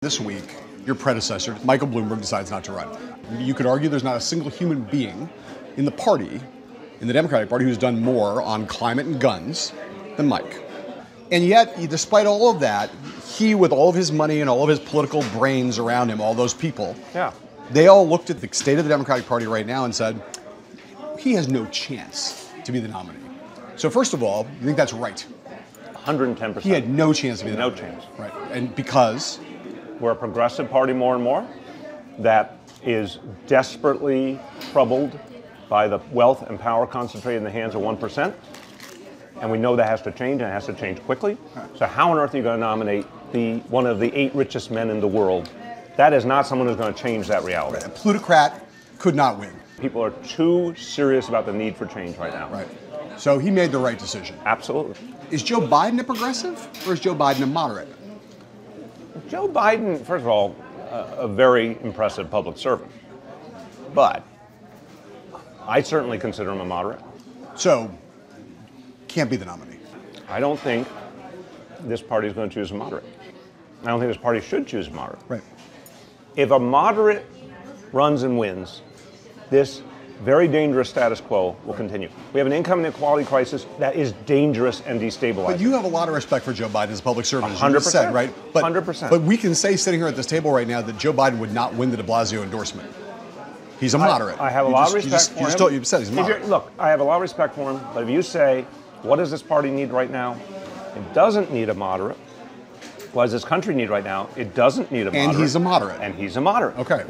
This week, your predecessor, Michael Bloomberg, decides not to run. You could argue there's not a single human being in the party, in the Democratic Party, who's done more on climate and guns than Mike. And yet, despite all of that, he, with all of his money and all of his political brains around him, all those people, Yeah. they all looked at the state of the Democratic Party right now and said, he has no chance to be the nominee. So, first of all, you think that's right? 110%. He had no chance to be the No nominee. No chance. Right. And because We're a progressive party more and more that is desperately troubled by the wealth and power concentrated in the hands of 1%. And we know that has to change, and it has to change quickly. So, how on earth are you going to nominate the one of the eight richest men in the world? That is not someone who's going to change that reality. a plutocrat could not win. People are too serious about the need for change right now. Right. So he made the right decision. Absolutely. Is Joe Biden a progressive or is Joe Biden a moderate? Joe Biden, first of all, a, a very impressive public servant. But I certainly consider him a moderate. So can't be the nominee. I don't think this party is going to choose a moderate. I don't think this party should choose a moderate. Right. If a moderate runs and wins, this very dangerous status quo will continue. We have an income inequality crisis that is dangerous and destabilizing. But you have a lot of respect for Joe Biden as a public servant, as you just 100%. said, right? But, 100%. But we can say sitting here at this table right now that Joe Biden would not win the de Blasio endorsement. He's a moderate. I, I have a You lot just- of you respect just- for you just him. told- you said he's a moderate. Look, I have a lot of respect for him, but if you say, what does this party need right now? It doesn't need a moderate. What does this country need right now? It doesn't need a moderate. And he's a moderate. And he's a moderate. Okay.